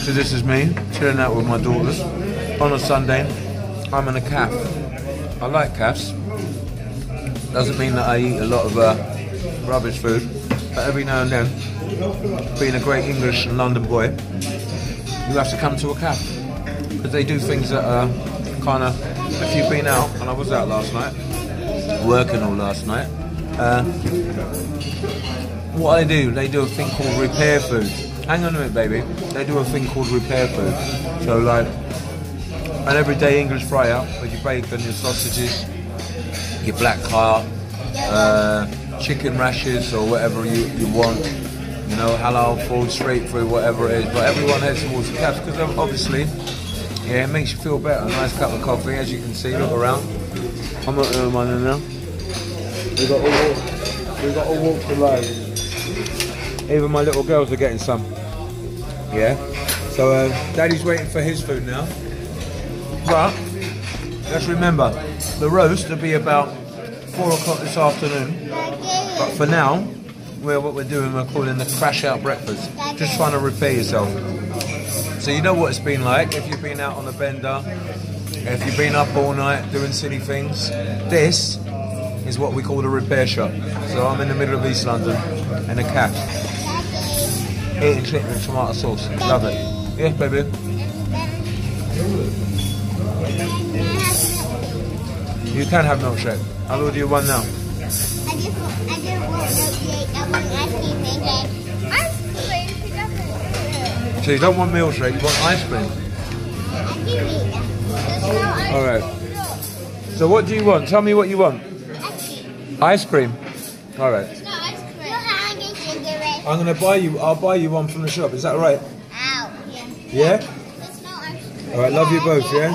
So this is me chilling out with my daughters on a Sunday. I'm in a calf. I like calves. Doesn't mean that I eat a lot of uh, rubbish food, but every now and then, being a great English and London boy, you have to come to a calf because they do things that are kind of. If you've been out, and I was out last night, working all last night. Uh, what they do, they do a thing called repair food. Hang on a minute, baby. They do a thing called repair food. So like an everyday English fry out with your bacon, your sausages, your black heart, uh, chicken rashes or whatever you, you want. You know, halal food, straight through, whatever it is. But everyone heads towards the caps because obviously, yeah, it makes you feel better. A nice cup of coffee, as you can see. Look around. I'm not doing mine now. We got all, we got all of life. Even my little girls are getting some. Yeah. So uh, Daddy's waiting for his food now. But let's remember, the roast will be about four o'clock this afternoon. But for now, we're what we're doing. We're calling the crash out breakfast. Just trying to repair yourself. So you know what it's been like if you've been out on a bender, if you've been up all night doing silly things. This is what we call the repair shop. So I'm in the middle of East London in a cafe, eating chicken with tomato sauce. Love it. Yeah, baby. You can have milkshake. I'll order you one now. I just, I just want milkshake. I want ice cream and then ice cream. She doesn't. So you don't want milkshake, you want ice cream. I do eat that. There's no ice All right. So what do you want? Tell me what you want. Ice cream. All right. There's no ice cream. You're hungry, cigarette. I'm gonna buy you. I'll buy you one from the shop. Is that right? Ow. Yeah. Yeah. There's no ice cream. All right. Love you both. Yeah.